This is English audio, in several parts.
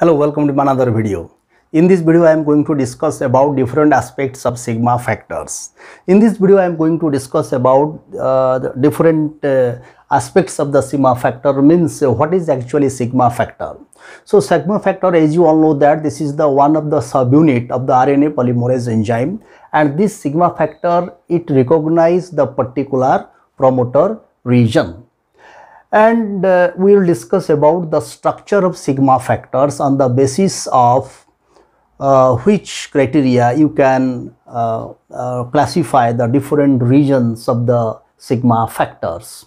Hello, welcome to another video. In this video, I am going to discuss about different aspects of sigma factors. In this video, I am going to discuss about uh, the different uh, aspects of the sigma factor means uh, what is actually sigma factor. So, sigma factor as you all know that this is the one of the subunit of the RNA polymerase enzyme and this sigma factor it recognize the particular promoter region and uh, we will discuss about the structure of sigma factors on the basis of uh, which criteria you can uh, uh classify the different regions of the sigma factors.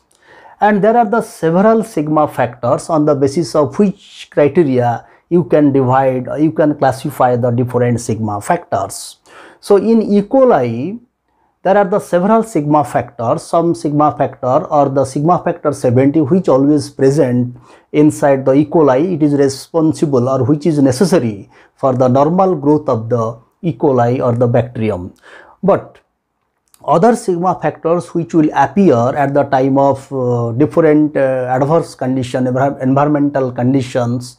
And there are the several sigma factors on the basis of which criteria you can divide you can classify the different sigma factors. So in e coli there are the several sigma factors some sigma factor or the sigma factor 70 which always present inside the E. coli it is responsible or which is necessary for the normal growth of the E. coli or the bacterium but other sigma factors which will appear at the time of uh, different uh, adverse condition environmental conditions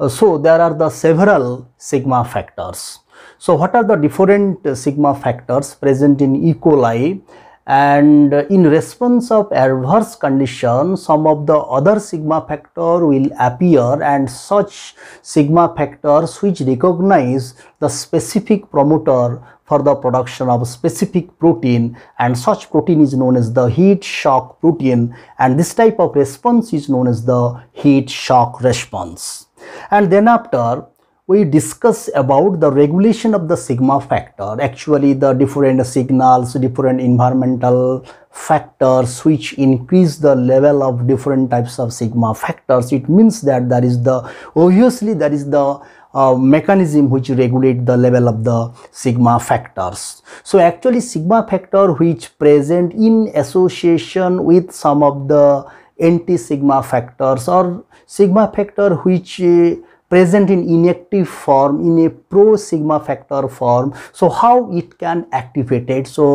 uh, so there are the several sigma factors so, what are the different uh, sigma factors present in E. coli? And uh, in response of adverse condition some of the other sigma factor will appear and such sigma factors which recognize the specific promoter for the production of specific protein. And such protein is known as the heat shock protein. And this type of response is known as the heat shock response. And then after we discuss about the regulation of the sigma factor. Actually the different signals different environmental factors which increase the level of different types of sigma factors. It means that there is the obviously there is the uh, mechanism which regulate the level of the sigma factors. So actually sigma factor which present in association with some of the anti sigma factors or sigma factor which uh, present in inactive form in a pro sigma factor form so how it can activate it so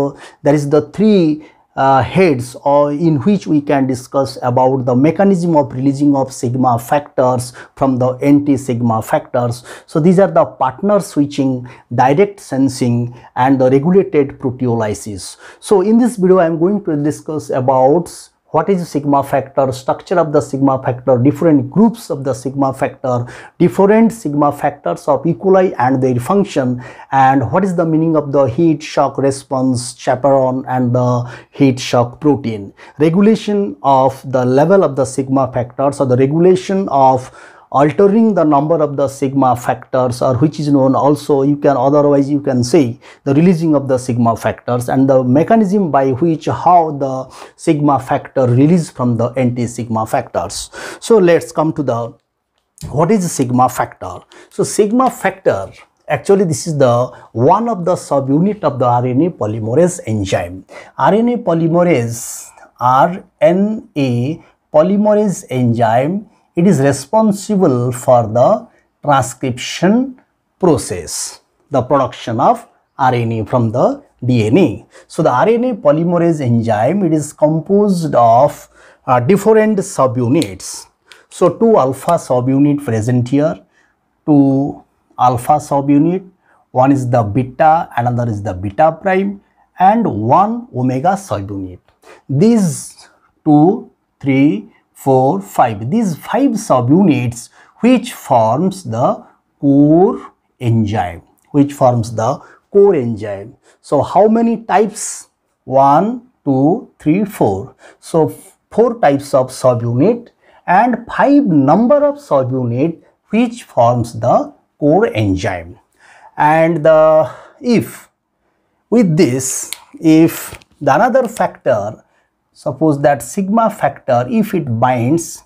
there is the three uh, heads or in which we can discuss about the mechanism of releasing of sigma factors from the anti-sigma factors. So these are the partner switching, direct sensing and the regulated proteolysis. So in this video I am going to discuss about what is sigma factor structure of the sigma factor different groups of the sigma factor different sigma factors of E. coli and their function and what is the meaning of the heat shock response chaperone and the heat shock protein regulation of the level of the sigma factors or the regulation of altering the number of the sigma factors or which is known also you can otherwise you can say the releasing of the sigma factors and the mechanism by which how the sigma factor release from the anti-sigma factors. So let's come to the what is sigma factor. So sigma factor actually this is the one of the subunit of the RNA polymerase enzyme. RNA polymerase RNA polymerase enzyme it is responsible for the transcription process, the production of RNA from the DNA. So, the RNA polymerase enzyme, it is composed of uh, different subunits. So, two alpha subunit present here, two alpha subunit, one is the beta, another is the beta prime and one omega subunit. These two, three, 4, 5. These 5 subunits which forms the core enzyme, which forms the core enzyme. So, how many types? 1, 2, 3, 4. So, 4 types of subunit and 5 number of subunit which forms the core enzyme. And the if with this, if the another factor suppose that sigma factor if it binds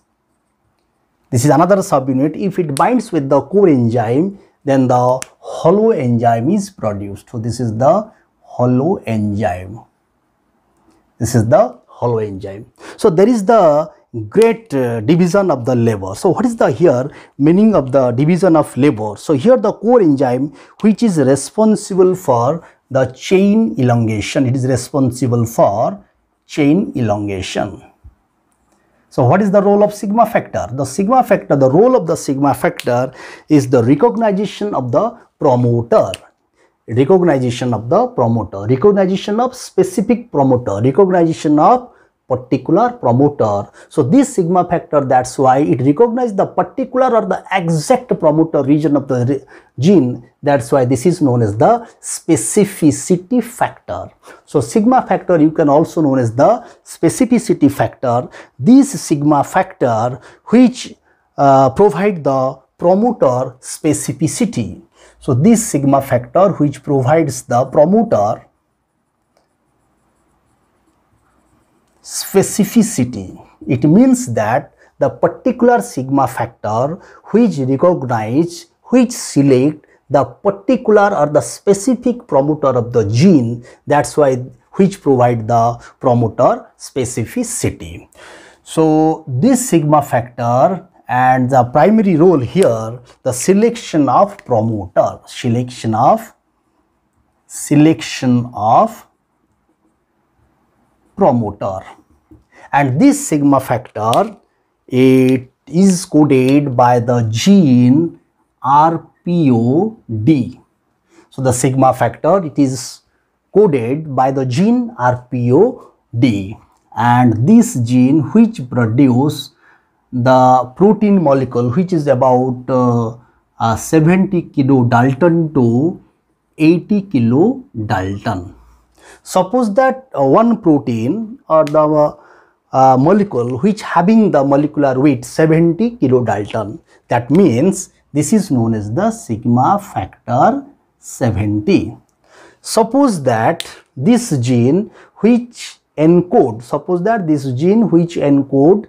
this is another subunit if it binds with the core enzyme then the holoenzyme is produced. So this is the holoenzyme. This is the holoenzyme. So there is the great uh, division of the labor. So what is the here meaning of the division of labor? So here the core enzyme which is responsible for the chain elongation. It is responsible for chain elongation. So what is the role of sigma factor? The sigma factor, the role of the sigma factor is the recognition of the promoter recognition of the promoter, recognition of specific promoter, recognition of particular promoter. So this sigma factor that's why it recognizes the particular or the exact promoter region of the gene that's why this is known as the specificity factor. So sigma factor you can also known as the specificity factor. This sigma factor which uh, provide the promoter specificity so this sigma factor which provides the promoter specificity, it means that the particular sigma factor which recognize, which select the particular or the specific promoter of the gene, that's why which provide the promoter specificity. So this sigma factor and the primary role here the selection of promoter selection of selection of promoter. And this sigma factor it is coded by the gene RPOD so the sigma factor it is coded by the gene RPOD and this gene which produce the protein molecule which is about uh, uh, 70 kilo Dalton to 80 kilo Dalton. Suppose that uh, one protein or the uh, molecule which having the molecular weight 70 kilo Dalton that means this is known as the sigma factor 70. Suppose that this gene which encode suppose that this gene which encode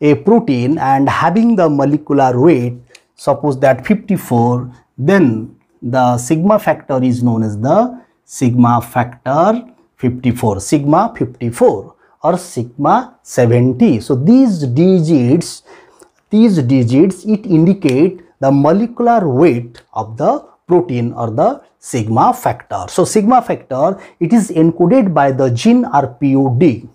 a protein and having the molecular weight suppose that 54 then the sigma factor is known as the sigma factor 54 sigma 54 or sigma 70 so these digits these digits it indicate the molecular weight of the protein or the sigma factor so sigma factor it is encoded by the gene rpod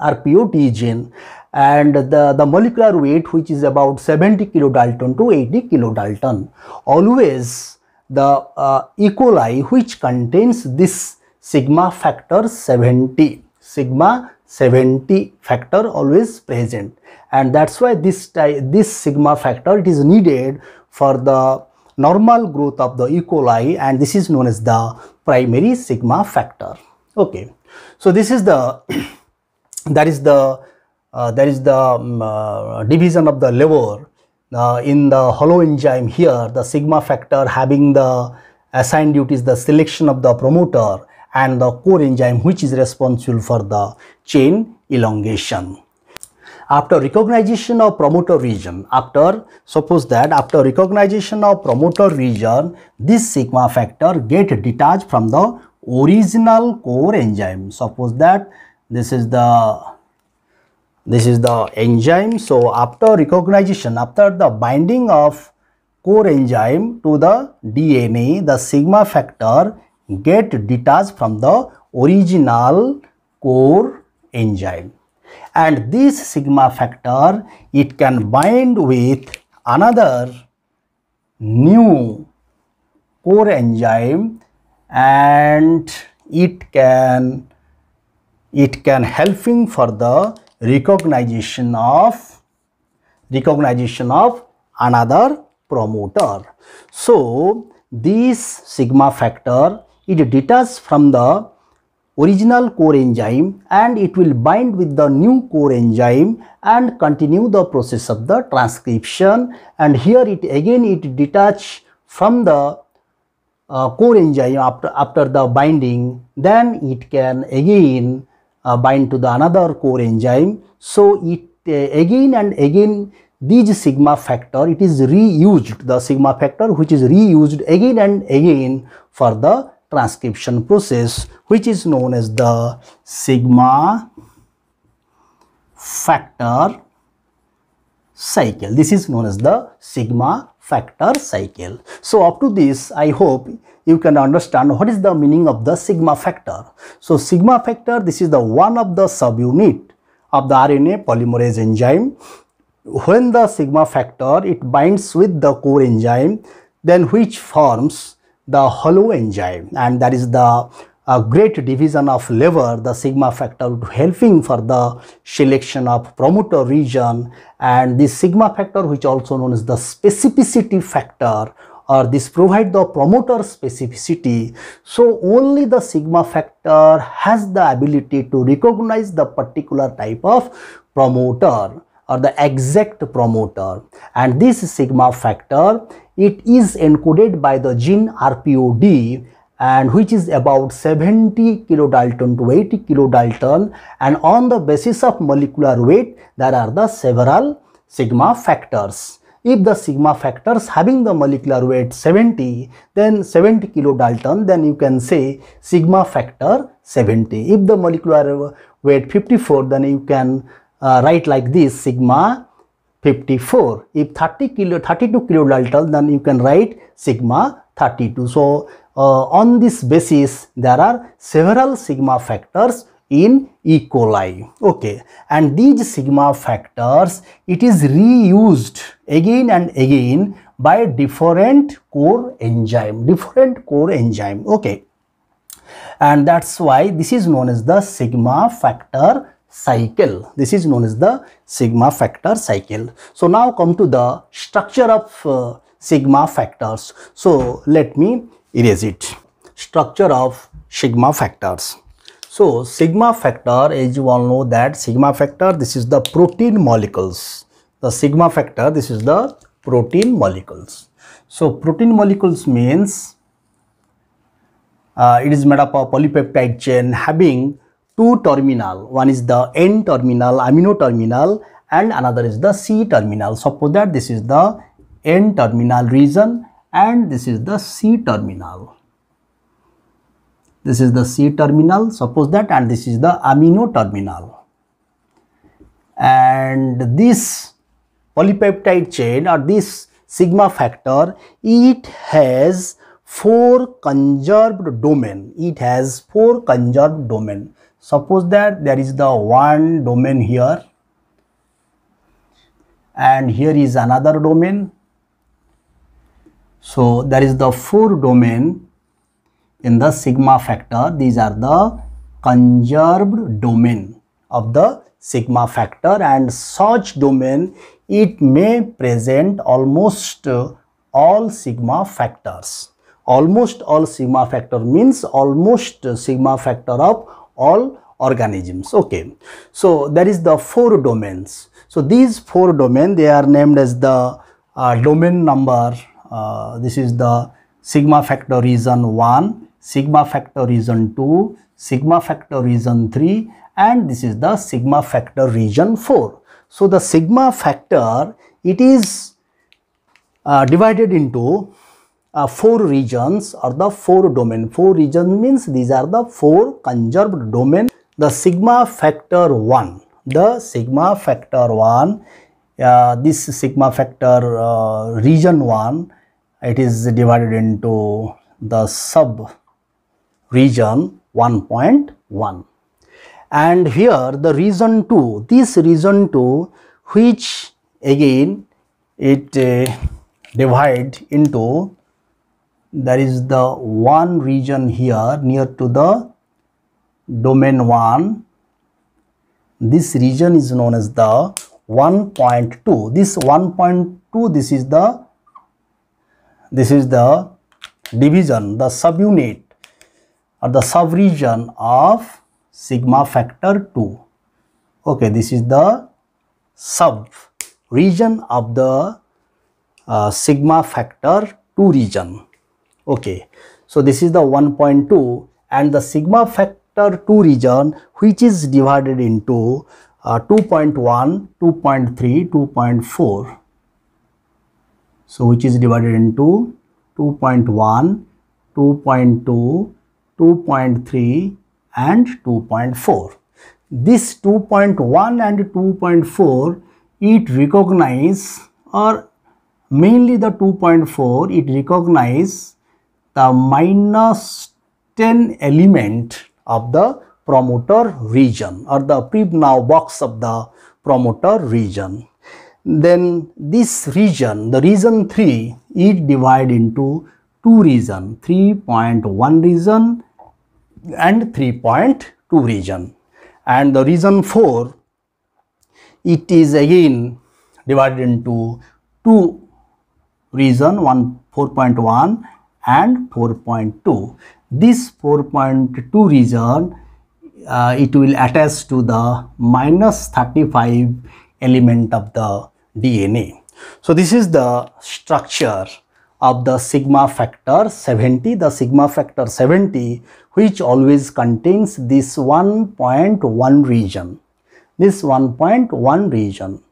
rpod gene and the, the molecular weight which is about 70 kilodalton to 80 kilodalton. Always the uh, E. coli which contains this sigma factor 70, sigma 70 factor always present and that's why this, this sigma factor it is needed for the normal growth of the E. coli and this is known as the primary sigma factor. Okay, so this is the that is the uh, there is the um, uh, division of the lever uh, in the holoenzyme here the sigma factor having the assigned duties the selection of the promoter and the core enzyme which is responsible for the chain elongation. After recognition of promoter region after suppose that after recognition of promoter region this sigma factor get detached from the original core enzyme. Suppose that this is the this is the enzyme. So after recognition after the binding of core enzyme to the dna the sigma factor get detached from the original core enzyme. And this sigma factor it can bind with another new core enzyme and it can it can helping for the recognition of recognition of another promoter. So, this sigma factor it detaches from the original core enzyme and it will bind with the new core enzyme and continue the process of the transcription and here it again it detach from the uh, core enzyme after, after the binding then it can again uh, bind to the another core enzyme. So it uh, again and again these sigma factor it is reused the sigma factor which is reused again and again for the transcription process which is known as the sigma factor cycle this is known as the sigma factor cycle so up to this i hope you can understand what is the meaning of the sigma factor. So sigma factor, this is the one of the subunit of the RNA polymerase enzyme. When the sigma factor it binds with the core enzyme then which forms the holoenzyme and that is the a great division of lever the sigma factor helping for the selection of promoter region and this sigma factor which also known as the specificity factor or this provide the promoter specificity. So only the sigma factor has the ability to recognize the particular type of promoter or the exact promoter and this sigma factor it is encoded by the gene RPOD and which is about 70 kilodalton to 80 kilodalton and on the basis of molecular weight there are the several sigma factors. If the sigma factors having the molecular weight 70, then 70 kilodalton, then you can say sigma factor 70. If the molecular weight 54, then you can uh, write like this sigma 54. If 30 kilo, 32 kilodalton, then you can write sigma 32. So, uh, on this basis, there are several sigma factors in E. coli. Okay, and these sigma factors, it is reused again and again by different core enzyme, different core enzyme. Okay, and that's why this is known as the sigma factor cycle. This is known as the sigma factor cycle. So now come to the structure of uh, sigma factors. So let me erase it. Structure of sigma factors. So sigma factor as you all know that sigma factor this is the protein molecules. The sigma factor this is the protein molecules. So protein molecules means uh, it is made up of polypeptide chain having two terminal. One is the N terminal amino terminal and another is the C terminal. Suppose that this is the N terminal region and this is the C terminal. This is the C terminal. Suppose that. And this is the amino terminal. And this polypeptide chain or this sigma factor it has four conserved domain. It has four conserved domain. Suppose that there is the one domain here. And here is another domain so there is the four domain in the sigma factor. These are the conserved domain of the sigma factor and such domain it may present almost all sigma factors. Almost all sigma factor means almost sigma factor of all organisms. Okay. So there is the four domains. So these four domain they are named as the uh, domain number uh, this is the sigma factor region 1 sigma factor region 2, sigma factor region 3 and this is the sigma factor region 4. So, the sigma factor it is uh, divided into uh, four regions or the four domain. Four regions means these are the four conserved domain. The sigma factor 1, the sigma factor 1, uh, this sigma factor uh, region 1, it is divided into the sub region 1.1 and here the region 2 this region 2 which again it uh, divide into there is the one region here near to the domain 1 this region is known as the 1.2 this 1.2 this is the this is the division the subunit or the subregion of sigma factor 2. Okay, this is the sub region of the uh, sigma factor 2 region. Okay, so this is the 1.2 and the sigma factor 2 region which is divided into uh, 2.1, 2.3, 2.4. So which is divided into 2.1, 2.2, 2.3 and 2.4. This 2.1 and 2.4 it recognize or mainly the 2.4 it recognize the minus 10 element of the promoter region or the Pribnow box of the promoter region. Then this region, the region 3 is divided into two region, 3.1 region and 3.2 region. And the region 4, it is again divided into two region, one 4.1 and 4.2. This 4.2 region, uh, it will attach to the minus 35 element of the DNA. So this is the structure of the sigma factor 70, the sigma factor 70 which always contains this 1.1 region, this 1.1 region.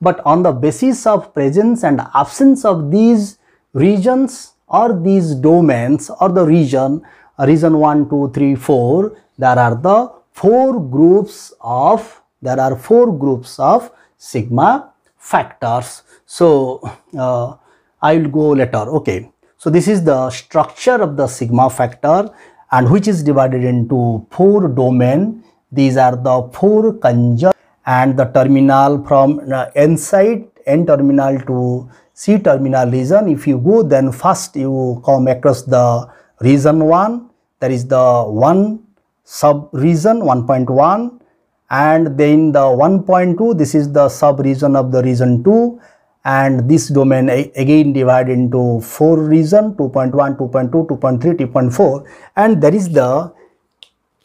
But on the basis of presence and absence of these regions or these domains or the region, region 1, 2, 3, 4, there are the four groups of, there are four groups of sigma factors. So, uh, I will go later. Okay. So, this is the structure of the sigma factor and which is divided into four domain. These are the four conjugate and the terminal from uh, N side, N terminal to C terminal region. If you go then first you come across the region 1 that is the one sub region 1.1 and then the 1.2 this is the sub region of the region 2 and this domain again divided into four region 2.1 2.2 2.3 2.4 and there is the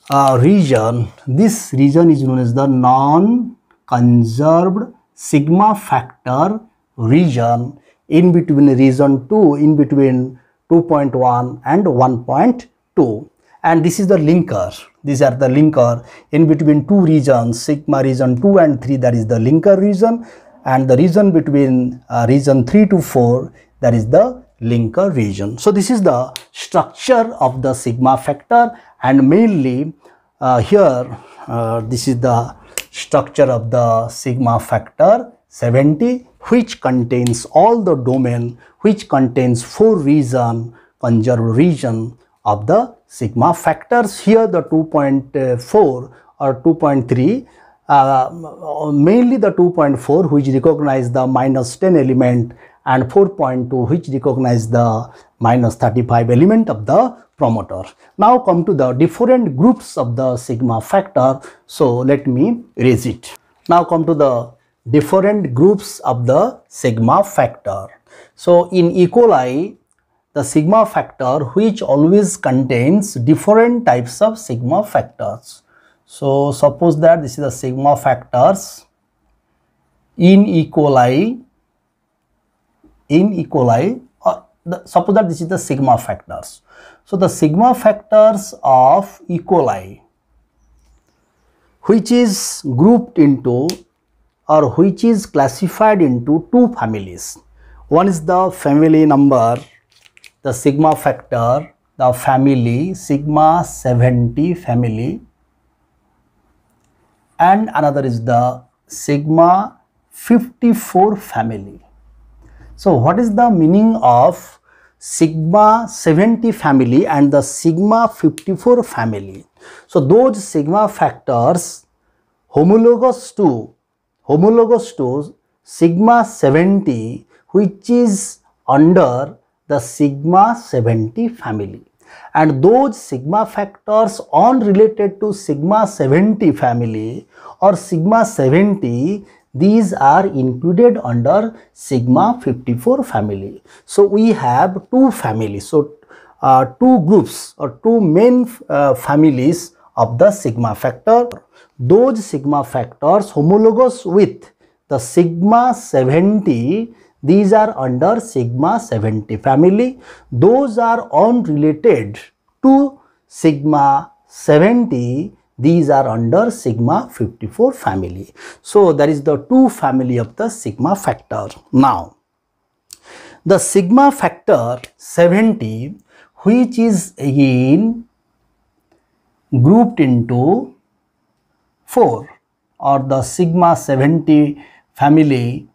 uh, region. This region is known as the non conserved sigma factor region. In between region 2 in between 2.1 and 1.2 and this is the linker these are the linker in between two regions sigma region 2 and 3 that is the linker region and the region between uh, region 3 to 4 that is the linker region. So this is the structure of the sigma factor and mainly uh, here uh, this is the structure of the sigma factor 70 which contains all the domain which contains four region conserved region of the sigma factors here the 2.4 or 2.3 uh, mainly the 2.4 which recognize the minus 10 element and 4.2 which recognize the minus 35 element of the promoter. Now come to the different groups of the sigma factor. So let me raise it. Now come to the different groups of the sigma factor. So in E. coli, the sigma factor which always contains different types of sigma factors. So, suppose that this is the sigma factors in E. coli, in E. coli, uh, the, suppose that this is the sigma factors. So, the sigma factors of E. coli which is grouped into or which is classified into two families. One is the family number, the sigma factor, the family sigma 70 family and another is the sigma 54 family. So what is the meaning of sigma 70 family and the sigma 54 family? So those sigma factors homologous to homologous to sigma 70 which is under the sigma 70 family and those sigma factors unrelated to sigma 70 family or sigma 70 these are included under sigma 54 family. So we have two families. So uh, two groups or two main uh, families of the sigma factor. Those sigma factors homologous with the sigma 70 these are under sigma 70 family. Those are unrelated to sigma 70 these are under sigma 54 family. So, there is the two family of the sigma factor. Now, the sigma factor 70 which is again grouped into 4 or the sigma 70 family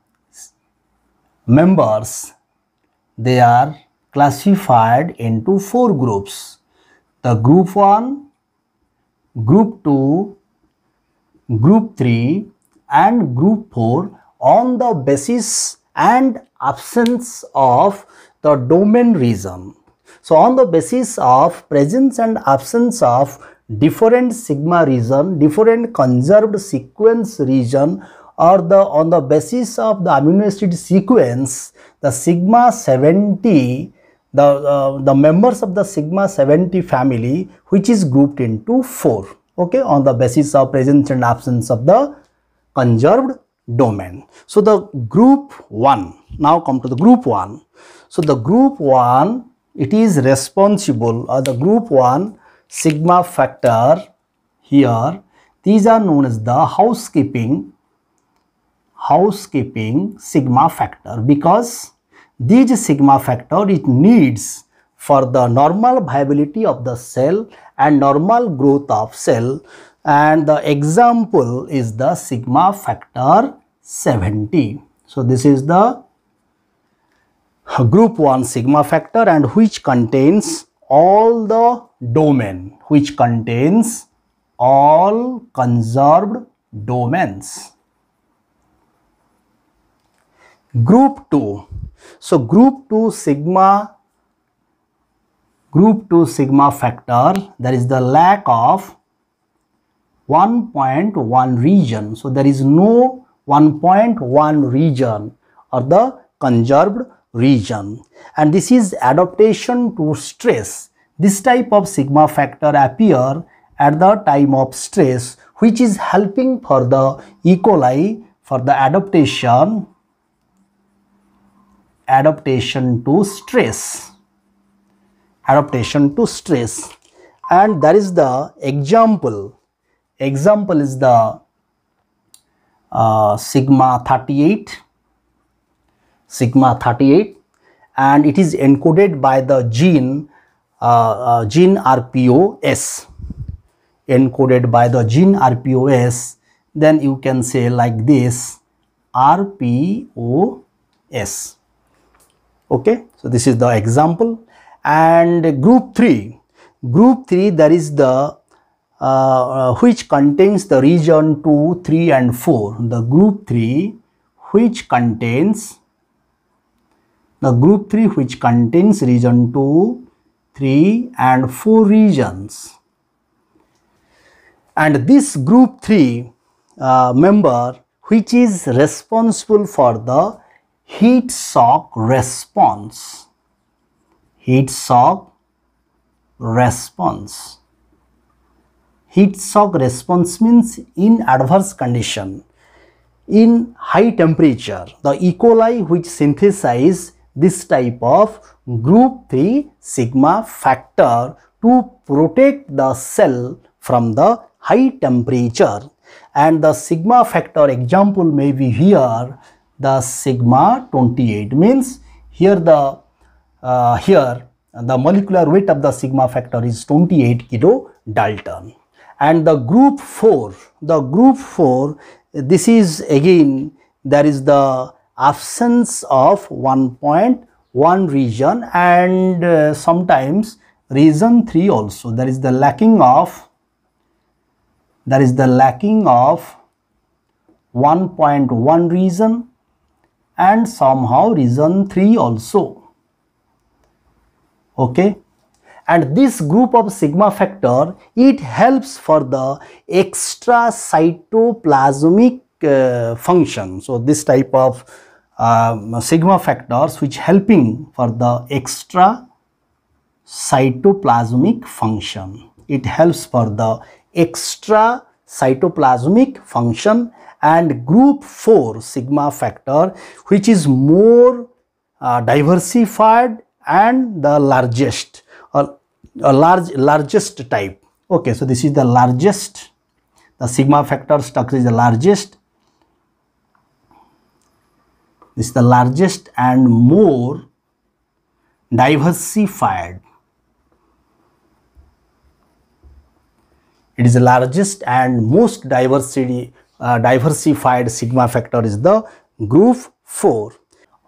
members they are classified into four groups the group 1 group 2, group 3 and group 4 on the basis and absence of the domain region. So on the basis of presence and absence of different sigma region, different conserved sequence region or the on the basis of the amino acid sequence, the sigma 70 the, uh, the members of the sigma 70 family which is grouped into 4 okay on the basis of presence and absence of the conserved domain. So the group 1 now come to the group 1. So the group 1 it is responsible or the group 1 sigma factor here these are known as the housekeeping housekeeping sigma factor because these sigma factor it needs for the normal viability of the cell and normal growth of cell and the example is the sigma factor 70. So this is the group 1 sigma factor and which contains all the domain which contains all conserved domains. Group 2 so group 2 sigma group 2 sigma factor there is the lack of 1.1 region. So there is no 1.1 region or the conserved region and this is adaptation to stress. This type of sigma factor appear at the time of stress which is helping for the E. coli for the adaptation adaptation to stress. Adaptation to stress. And that is the example. Example is the uh, sigma 38 sigma 38 and it is encoded by the gene uh, uh, gene RPOS encoded by the gene RPOS then you can say like this RPOS okay? So this is the example. And group 3 group 3 there is the uh, uh, which contains the region 2 3 and 4 the group 3 which contains the group 3 which contains region 2 3 and 4 regions. And this group 3 uh, member which is responsible for the heat shock response. Heat shock response. Heat shock response means in adverse condition in high temperature the E. coli which synthesize this type of group 3 sigma factor to protect the cell from the high temperature. And the sigma factor example may be here the sigma 28 means here the uh, here the molecular weight of the sigma factor is 28 kilo Dalton. And the group 4 the group 4 this is again there is the absence of 1.1 region and uh, sometimes region 3 also. There is the lacking of there is the lacking of 1.1 region and somehow region 3 also. Okay. And this group of sigma factor, it helps for the extra cytoplasmic uh, function. So, this type of um, sigma factors which helping for the extra cytoplasmic function. It helps for the extra cytoplasmic function and group 4 sigma factor which is more uh, diversified and the largest or a large largest type. Okay so this is the largest. The sigma factor structure is the largest. This is the largest and more diversified. It is the largest and most diversity uh, diversified sigma factor is the group 4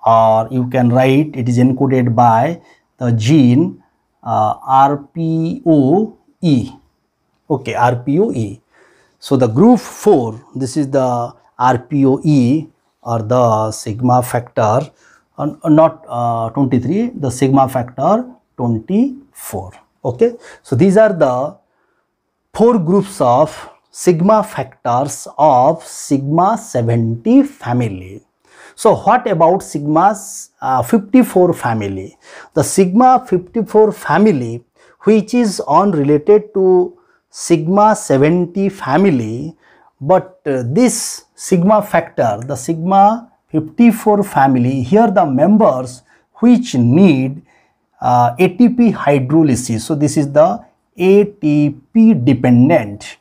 or you can write it is encoded by the gene uh, RPOE okay RPOE. So the group 4 this is the RPOE or the sigma factor uh, not uh, 23 the sigma factor 24 okay. So these are the four groups of sigma factors of sigma 70 family. So what about sigma uh, 54 family? The sigma 54 family which is unrelated to sigma 70 family but uh, this sigma factor the sigma 54 family here the members which need uh, ATP hydrolysis so this is the ATP dependent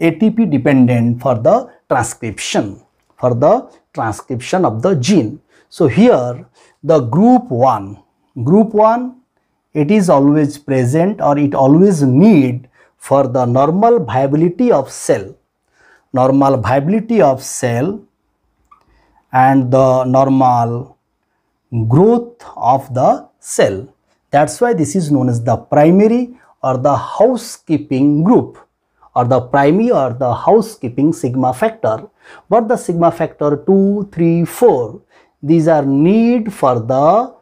ATP dependent for the transcription for the transcription of the gene. So here the group 1 group 1 it is always present or it always need for the normal viability of cell normal viability of cell and the normal growth of the cell. That's why this is known as the primary or the housekeeping group or the primary or the housekeeping sigma factor but the sigma factor 2 3 4 these are need for the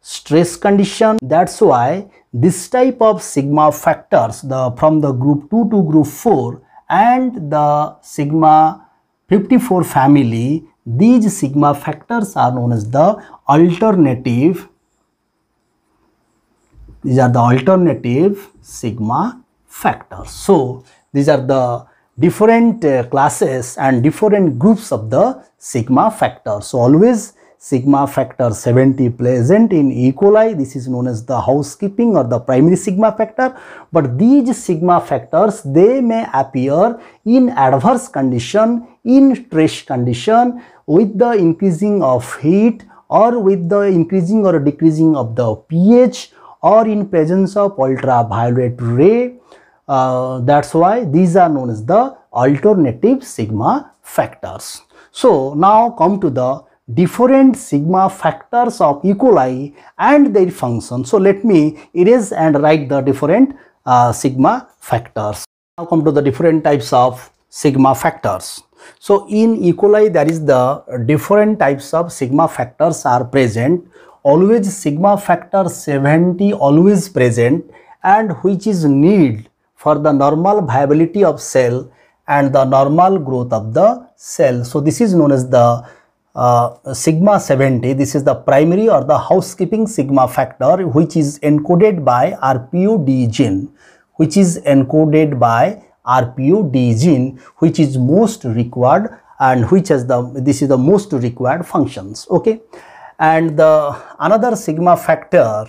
stress condition. That's why this type of sigma factors the from the group 2 to group 4 and the sigma 54 family these sigma factors are known as the alternative these are the alternative sigma factors. So these are the different uh, classes and different groups of the sigma factors. So always sigma factor 70 present in E. coli. This is known as the housekeeping or the primary sigma factor. But these sigma factors, they may appear in adverse condition, in stress condition with the increasing of heat or with the increasing or decreasing of the pH or in presence of ultraviolet ray. Uh, that's why these are known as the alternative sigma factors. So now come to the different sigma factors of E. coli and their function. So let me erase and write the different uh, sigma factors. Now come to the different types of sigma factors. So in E. coli there is the different types of sigma factors are present. Always sigma factor 70 always present and which is need for the normal viability of cell and the normal growth of the cell. So this is known as the uh, sigma 70 this is the primary or the housekeeping sigma factor which is encoded by RPOD gene which is encoded by RPOD gene which is most required and which has the this is the most required functions. Okay? And the another sigma factor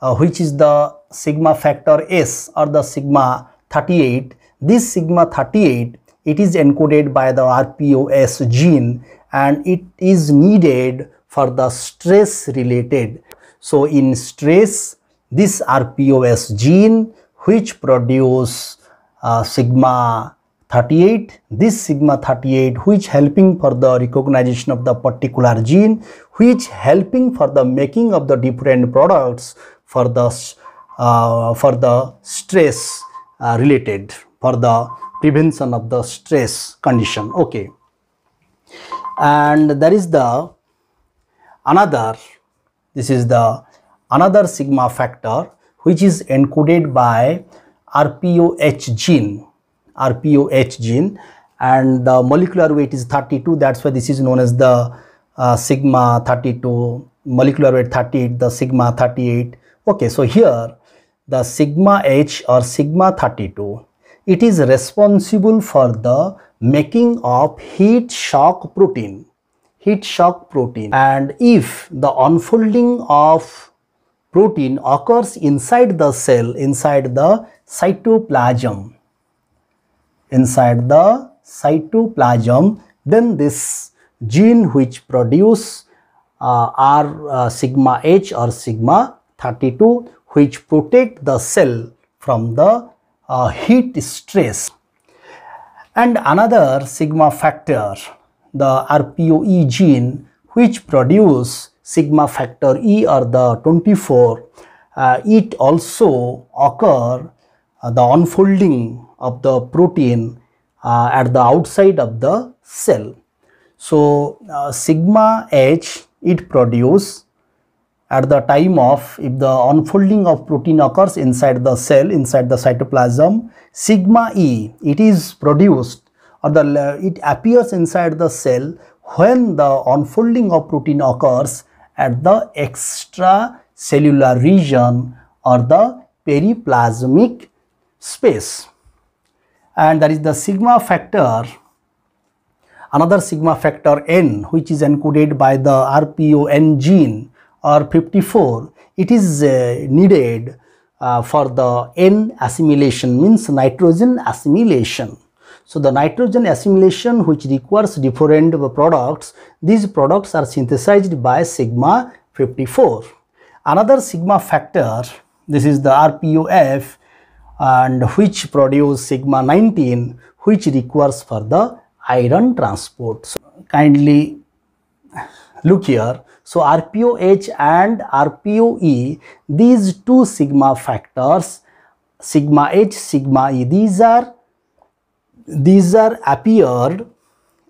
uh, which is the sigma factor S or the sigma 38 this sigma 38 it is encoded by the RPOS gene and it is needed for the stress related. So in stress, this RPOS gene which produce uh, sigma 38, this sigma 38 which helping for the recognition of the particular gene which helping for the making of the different products for the for the stress uh, related for the prevention of the stress condition. Okay. And there is the another this is the another sigma factor which is encoded by RPOH gene RPOH gene. And the molecular weight is 32 that's why this is known as the uh, sigma 32 molecular weight 38 the sigma 38 okay so here the sigma h or sigma 32 it is responsible for the making of heat shock protein. Heat shock protein. And if the unfolding of protein occurs inside the cell inside the cytoplasm inside the cytoplasm then this gene which produce uh, are uh, sigma h or sigma 32 which protect the cell from the uh, heat stress and another sigma factor the RPOE gene which produce sigma factor E or the 24 uh, it also occur uh, the unfolding of the protein uh, at the outside of the cell. So, uh, sigma h it produce at the time of if the unfolding of protein occurs inside the cell inside the cytoplasm sigma e it is produced or the it appears inside the cell when the unfolding of protein occurs at the extracellular region or the periplasmic space. And that is the sigma factor. Another sigma factor n which is encoded by the RPON gene or 54 it is uh, needed uh, for the N assimilation means nitrogen assimilation. So, the nitrogen assimilation which requires different products these products are synthesized by sigma 54. Another sigma factor this is the RPOF and which produce sigma 19 which requires for the iron transport. So, kindly look here so RPOH and RPOE, these two sigma factors, sigma H, sigma E, these are these are appeared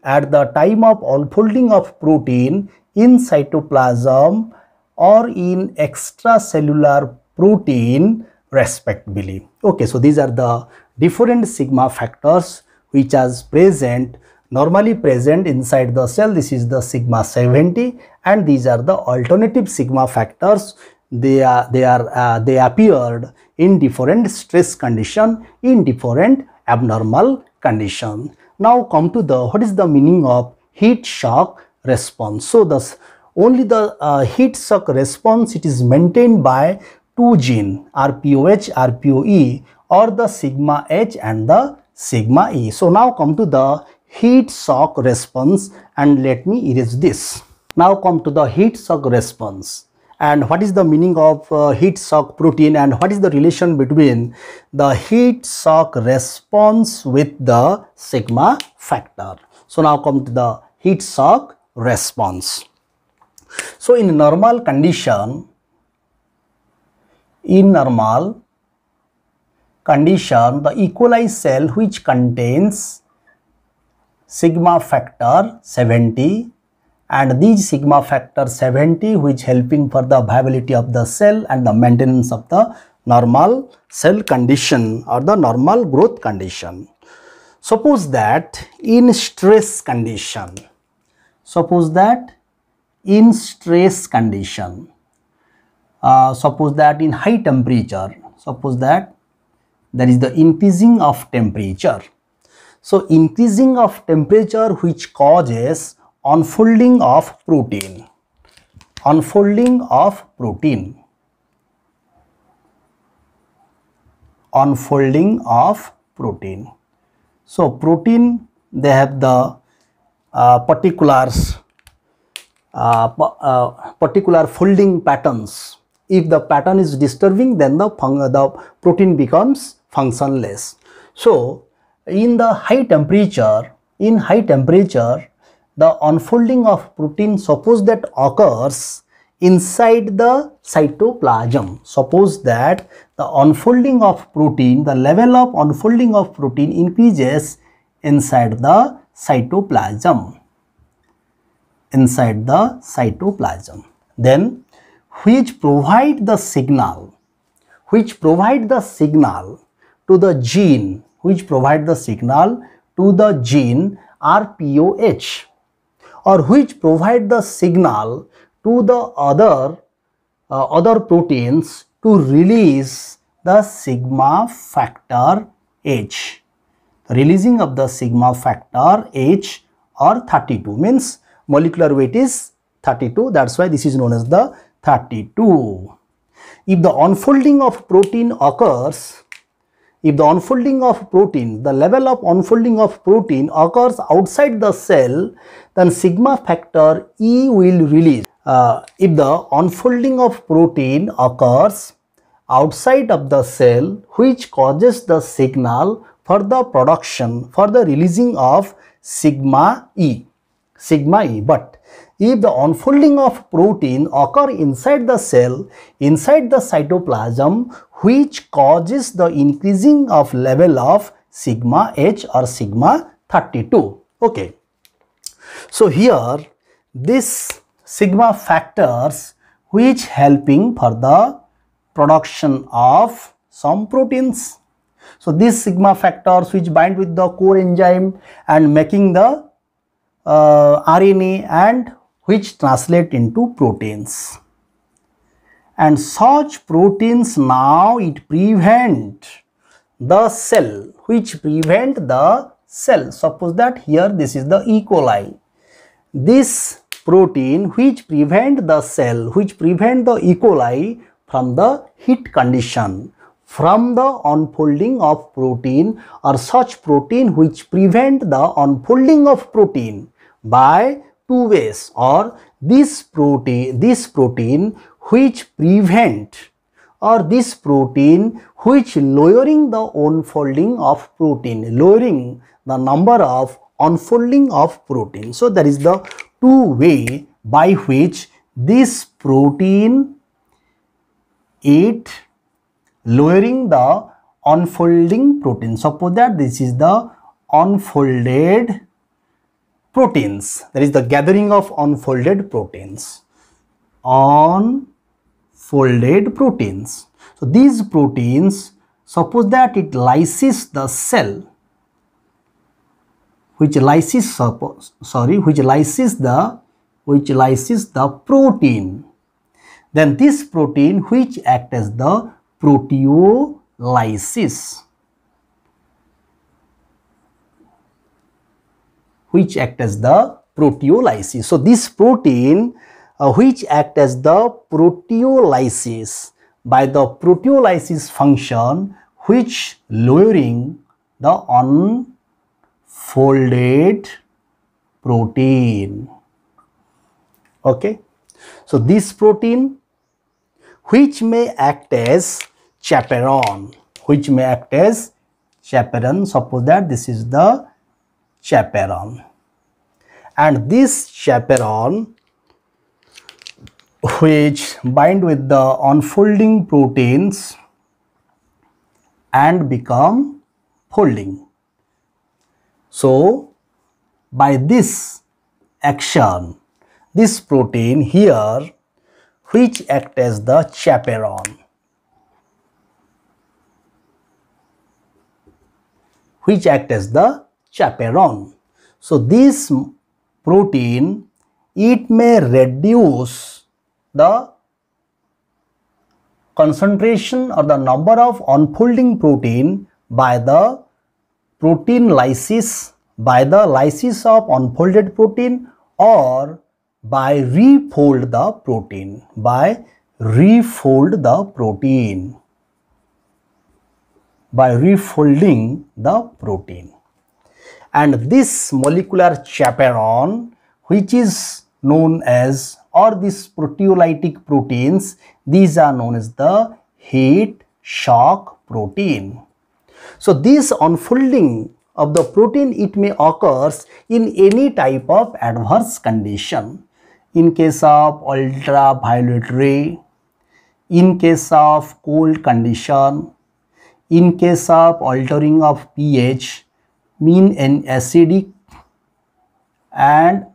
at the time of unfolding of protein in cytoplasm or in extracellular protein respectively. Okay, so these are the different sigma factors which are present normally present inside the cell this is the sigma 70 and these are the alternative sigma factors. They are they are uh, they appeared in different stress condition in different abnormal condition. Now come to the what is the meaning of heat shock response? So thus only the uh, heat shock response it is maintained by two gene rpoh rpoe or the sigma h and the sigma e. So now come to the heat shock response and let me erase this. Now come to the heat shock response and what is the meaning of uh, heat shock protein and what is the relation between the heat shock response with the sigma factor. So now come to the heat shock response. So in normal condition, in normal condition, the E. coli cell which contains sigma factor 70 and these sigma factor 70 which helping for the viability of the cell and the maintenance of the normal cell condition or the normal growth condition. Suppose that in stress condition, suppose that in stress condition, uh, suppose that in high temperature, suppose that there is the increasing of temperature so increasing of temperature which causes unfolding of protein, unfolding of protein, unfolding of protein. So protein they have the uh, particulars, uh, uh, particular folding patterns. If the pattern is disturbing then the, the protein becomes functionless. So in the high temperature, in high temperature, the unfolding of protein suppose that occurs inside the cytoplasm. Suppose that the unfolding of protein, the level of unfolding of protein increases inside the cytoplasm. Inside the cytoplasm. Then which provide the signal, which provide the signal to the gene which provide the signal to the gene RPOH or which provide the signal to the other uh, other proteins to release the sigma factor H. Releasing of the sigma factor H or 32 means molecular weight is 32 that's why this is known as the 32. If the unfolding of protein occurs if the unfolding of protein, the level of unfolding of protein occurs outside the cell, then sigma factor E will release. Uh, if the unfolding of protein occurs outside of the cell, which causes the signal for the production, for the releasing of sigma E. sigma E. But if the unfolding of protein occur inside the cell, inside the cytoplasm, which causes the increasing of level of sigma H or sigma 32. Okay. So here this sigma factors which helping for the production of some proteins. So these sigma factors which bind with the core enzyme and making the uh, RNA and which translate into proteins. And such proteins now it prevent the cell which prevent the cell. Suppose that here this is the E. coli. This protein which prevent the cell, which prevent the E. coli from the heat condition, from the unfolding of protein or such protein which prevent the unfolding of protein by two ways or this protein, this protein which prevent or this protein which lowering the unfolding of protein, lowering the number of unfolding of protein. So, there is the two way by which this protein it lowering the unfolding protein. Suppose that this is the unfolded proteins. That is the gathering of unfolded proteins. Unfolded proteins. So these proteins, suppose that it lyses the cell which lyses sorry which lyses the which lyses the protein then this protein which act as the proteolysis which act as the proteolysis so this protein uh, which act as the proteolysis by the proteolysis function which lowering the unfolded protein. Okay. So, this protein which may act as chaperone, which may act as chaperone, suppose that this is the chaperone and this chaperone which bind with the unfolding proteins and become folding so, by this action, this protein here which act as the chaperone, which act as the chaperone. So, this protein it may reduce the concentration or the number of unfolding protein by the protein lysis by the lysis of unfolded protein or by refold the protein by refold the protein by refolding the protein and this molecular chaperone which is known as or these proteolytic proteins these are known as the heat shock protein so this unfolding of the protein it may occurs in any type of adverse condition. In case of ultraviolet ray, in case of cold condition, in case of altering of pH, mean and acidic and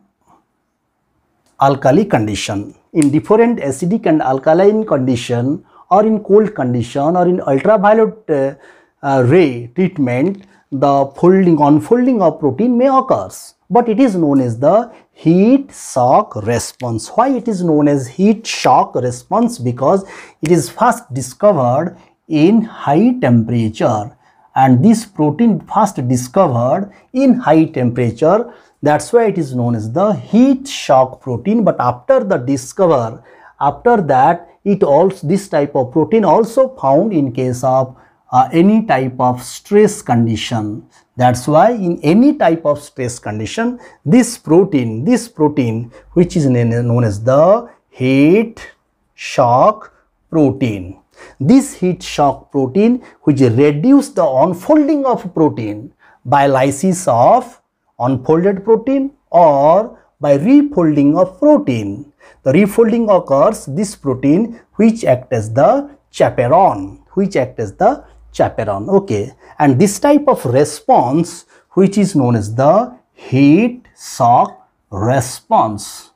alkali condition. In different acidic and alkaline condition or in cold condition or in ultraviolet uh, uh, ray treatment, the folding, unfolding of protein may occurs. But it is known as the heat shock response. Why it is known as heat shock response? Because it is first discovered in high temperature and this protein first discovered in high temperature that's why it is known as the heat shock protein but after the discover after that it also this type of protein also found in case of uh, any type of stress condition. That's why in any type of stress condition, this protein, this protein which is known as the heat shock protein. This heat shock protein which reduce the unfolding of protein by lysis of unfolded protein or by refolding of protein. The refolding occurs this protein which act as the chaperone, which act as the chaperone. Okay, and this type of response which is known as the heat shock response.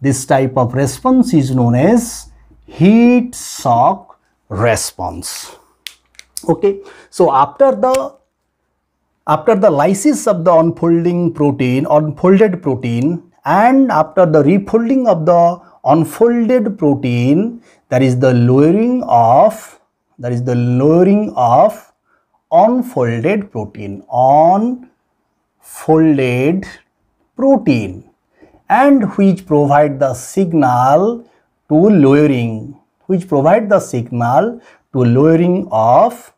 This type of response is known as heat shock response. Okay, so after the after the lysis of the unfolding protein, unfolded protein and after the refolding of the unfolded protein, there is the lowering of, there is the lowering of unfolded protein, unfolded protein and which provide the signal to lowering, which provide the signal to lowering of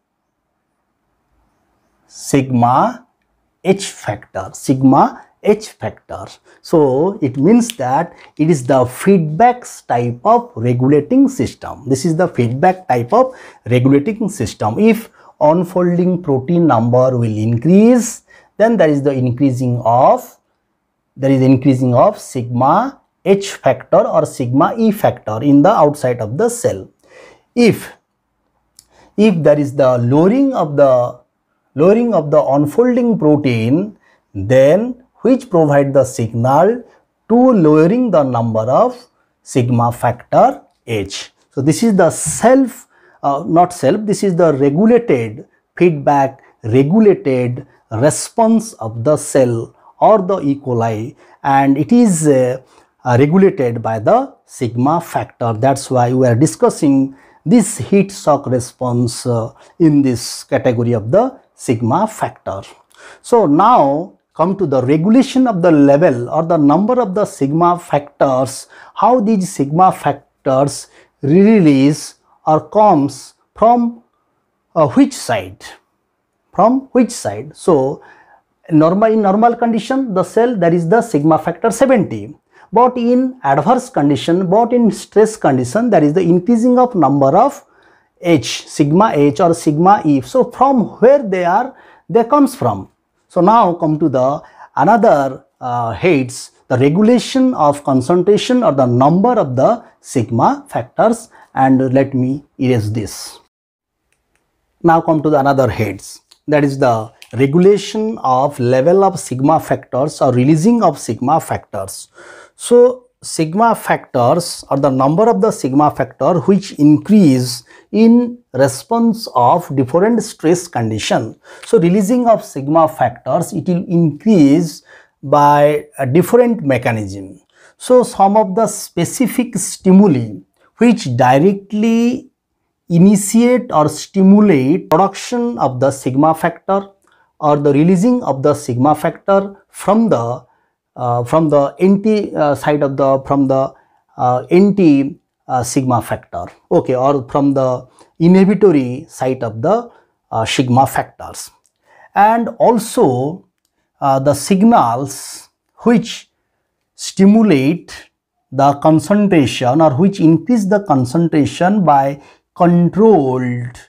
sigma H factor, sigma H factor. So, it means that it is the feedback type of regulating system. This is the feedback type of regulating system. If unfolding protein number will increase, then there is the increasing of there is increasing of sigma H factor or sigma E factor in the outside of the cell. If if there is the lowering of the lowering of the unfolding protein then which provide the signal to lowering the number of sigma factor H. So, this is the self uh, not self this is the regulated feedback regulated response of the cell or the E. coli and it is uh, regulated by the sigma factor that's why we are discussing this heat shock response uh, in this category of the sigma factor. So, now come to the regulation of the level or the number of the sigma factors, how these sigma factors release or comes from uh, which side, from which side. So, normal in normal condition the cell there is the sigma factor 70 but in adverse condition but in stress condition there is the increasing of number of h sigma h or sigma e. So from where they are they comes from. So now come to the another uh, heads the regulation of concentration or the number of the sigma factors and let me erase this. Now come to the another heads that is the regulation of level of sigma factors or releasing of sigma factors. So, sigma factors are the number of the sigma factor which increase in response of different stress condition. So, releasing of sigma factors it will increase by a different mechanism. So, some of the specific stimuli which directly initiate or stimulate production of the sigma factor or the releasing of the sigma factor from the from the anti uh, side of the from the uh, uh, sigma factor. Okay or from the inhibitory side of the uh, sigma factors. And also uh, the signals which stimulate the concentration or which increase the concentration by controlled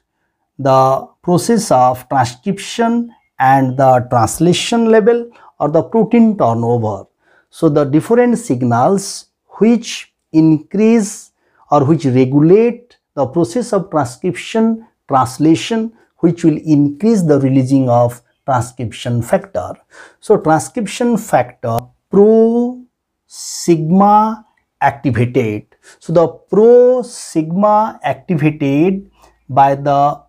the process of transcription and the translation level or the protein turnover. So, the different signals which increase or which regulate the process of transcription, translation which will increase the releasing of transcription factor. So, transcription factor pro sigma activated. So, the pro sigma activated by the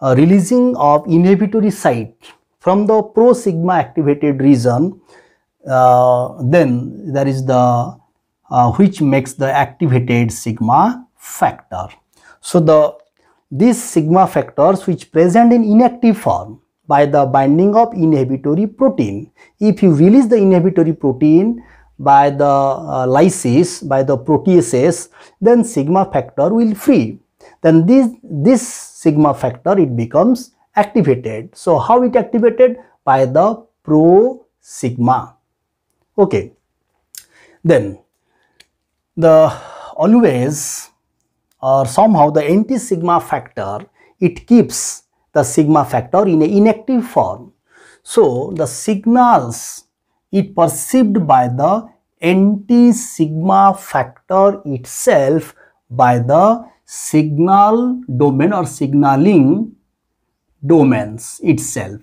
uh, releasing of inhibitory site from the pro sigma activated region uh, then there is the uh, which makes the activated sigma factor. So, the these sigma factors which present in inactive form by the binding of inhibitory protein. If you release the inhibitory protein by the uh, lysis by the proteases then sigma factor will free. Then this, this sigma factor it becomes activated. So, how it activated? By the pro sigma. Okay. Then the always or somehow the anti sigma factor it keeps the sigma factor in a inactive form. So, the signals it perceived by the anti-sigma factor itself by the signal domain or signaling domains itself.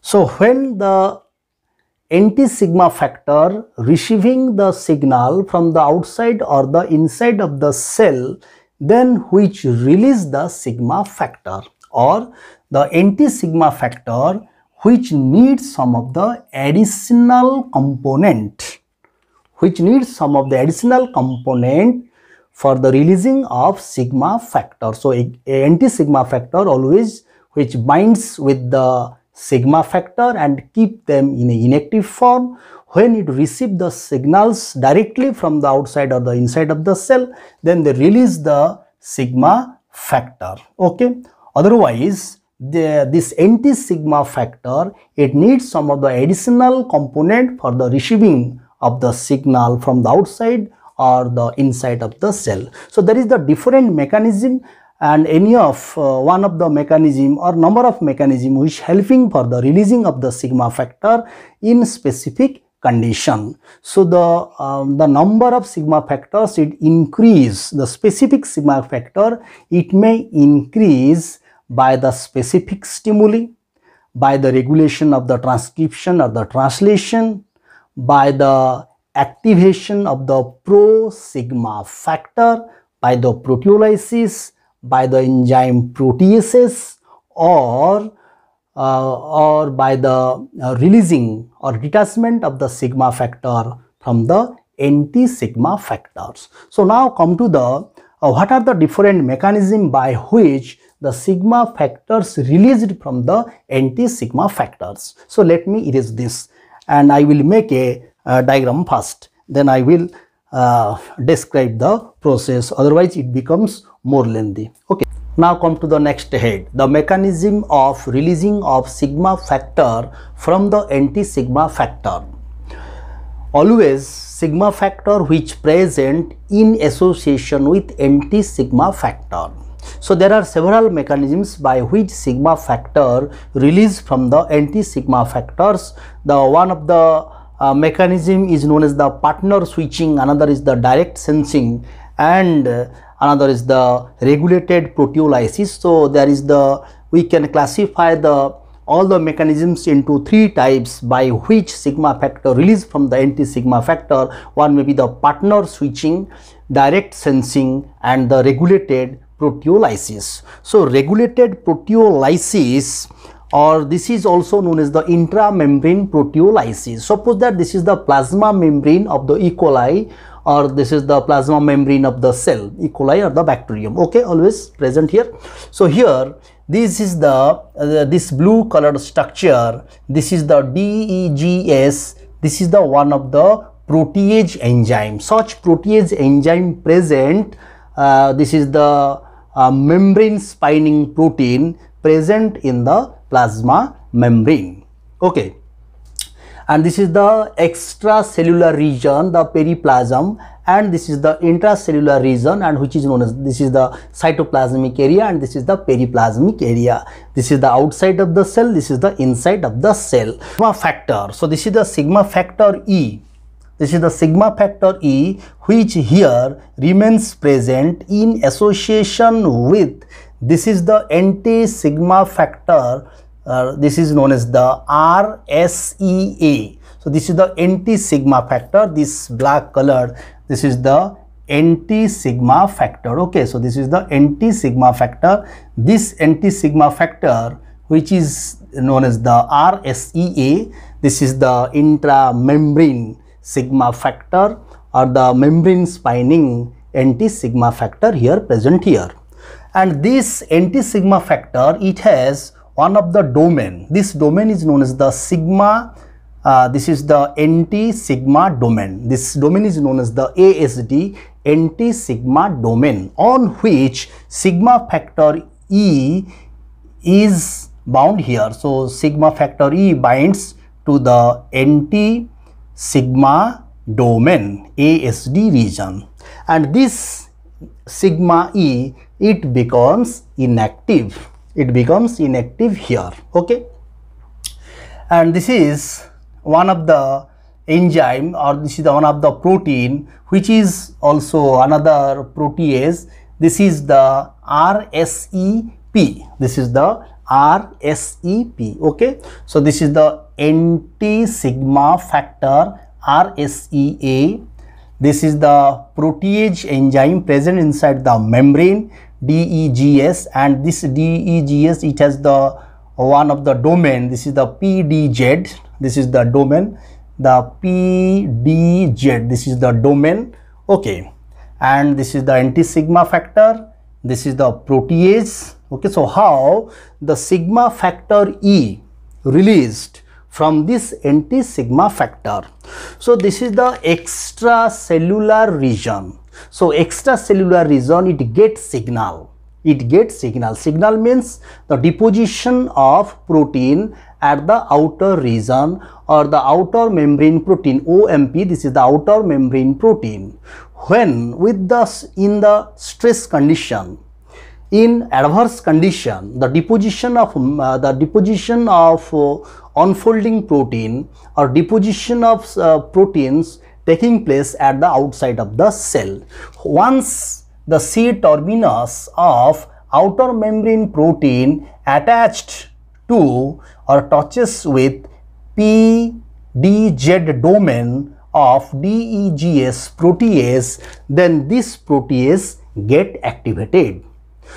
So when the anti-sigma factor receiving the signal from the outside or the inside of the cell then which release the sigma factor or the anti-sigma factor which needs some of the additional component which needs some of the additional component for the releasing of sigma factor. So, a, a anti-sigma factor always which binds with the sigma factor and keep them in an inactive form. When it receive the signals directly from the outside or the inside of the cell then they release the sigma factor. Okay? Otherwise the, this anti-sigma factor it needs some of the additional component for the receiving of the signal from the outside or the inside of the cell. So there is the different mechanism and any of uh, one of the mechanism or number of mechanism which helping for the releasing of the sigma factor in specific condition. So the, um, the number of sigma factors it increase the specific sigma factor it may increase by the specific stimuli, by the regulation of the transcription or the translation, by the activation of the pro-sigma factor, by the proteolysis, by the enzyme proteases or uh, or by the uh, releasing or detachment of the sigma factor from the anti-sigma factors. So now come to the uh, what are the different mechanism by which the sigma factors released from the anti-sigma factors. So let me erase this and I will make a uh, diagram first then I will uh, describe the process otherwise it becomes more lengthy. Okay. Now come to the next head the mechanism of releasing of sigma factor from the anti-sigma factor. Always sigma factor which present in association with anti-sigma factor. So there are several mechanisms by which sigma factor release from the anti-sigma factors. The one of the uh, mechanism is known as the partner switching, another is the direct sensing and uh, another is the regulated proteolysis. So there is the, we can classify the all the mechanisms into three types by which sigma factor release from the anti-sigma factor. One may be the partner switching, direct sensing and the regulated proteolysis. So regulated proteolysis or this is also known as the intramembrane proteolysis. Suppose that this is the plasma membrane of the E. coli or this is the plasma membrane of the cell E. coli or the bacterium okay always present here. So here this is the uh, this blue colored structure this is the DEGS this is the one of the protease enzyme such protease enzyme present uh, this is the a membrane spinning protein present in the plasma membrane. Okay. And this is the extracellular region, the periplasm and this is the intracellular region and which is known as this is the cytoplasmic area and this is the periplasmic area. This is the outside of the cell, this is the inside of the cell. Sigma factor. So this is the sigma factor E this is the sigma factor E which here remains present in association with this is the anti-sigma factor uh, this is known as the RSEA. So this is the anti-sigma factor this black color this is the anti-sigma factor okay so this is the anti-sigma factor this anti-sigma factor which is known as the RSEA this is the intramembrane sigma factor or the membrane spinning anti-sigma factor here present here. And this anti-sigma factor, it has one of the domain. This domain is known as the sigma, uh, this is the anti-sigma domain. This domain is known as the ASD, anti-sigma domain on which sigma factor E is bound here. So, sigma factor E binds to the anti sigma domain ASD region and this sigma E it becomes inactive. It becomes inactive here. Okay? And this is one of the enzyme or this is the one of the protein which is also another protease. This is the RSEP this is the RSEP okay? So this is the anti sigma factor RSEA this is the protease enzyme present inside the membrane DEGS and this DEGS it has the one of the domain. This is the PDZ this is the domain. The PDZ this is the domain. Okay. And this is the anti sigma factor. This is the protease. Okay. So how the sigma factor E released from this anti sigma factor? So this is the extracellular region so extracellular region it gets signal. It gets signal. Signal means the deposition of protein at the outer region or the outer membrane protein OMP this is the outer membrane protein. When with the in the stress condition in adverse condition the deposition of uh, the deposition of uh, unfolding protein or deposition of uh, proteins taking place at the outside of the cell. Once the C terminus of outer membrane protein attached to or touches with PDZ domain of DEGS protease then this protease get activated.